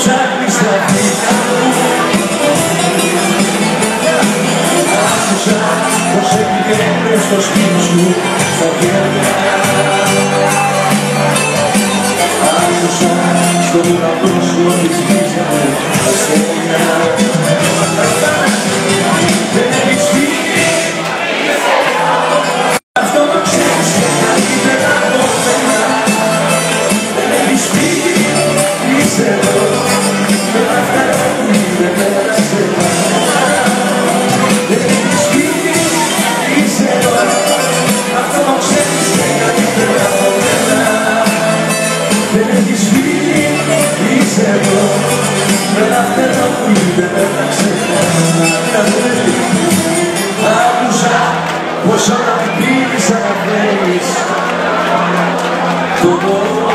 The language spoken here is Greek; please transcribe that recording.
ψάχνεις τα δικά μου Άκουσα πως επιμένες στο σπίτι σου στα χέρια Άκουσα στον ουρανό σου ότι σβήσανε τα στέλια Δεν έχεις φύγει Αυτό το ξέρεις και καλύτερα από μένα Δεν έχεις φύγει που είναι πέρασε Άκουσα πως όλα την πίνεις αναφέρεις Το μόνο